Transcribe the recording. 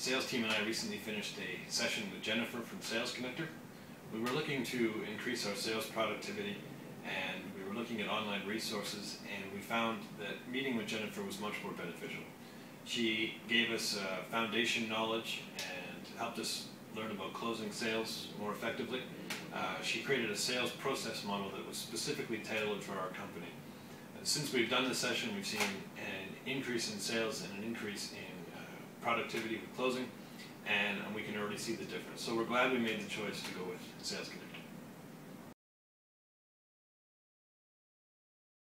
sales team and I recently finished a session with Jennifer from Sales Connector. We were looking to increase our sales productivity and we were looking at online resources and we found that meeting with Jennifer was much more beneficial. She gave us uh, foundation knowledge and helped us learn about closing sales more effectively. Uh, she created a sales process model that was specifically tailored for our company. And since we've done the session, we've seen an increase in sales and an increase in productivity with closing, and, and we can already see the difference. So we're glad we made the choice to go with Sales.